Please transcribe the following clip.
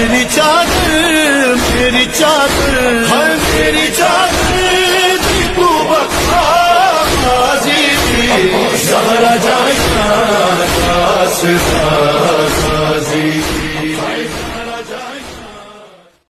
میری چادر میری چادر۔ ہر میری چادر تو بخاضی سارا جائیں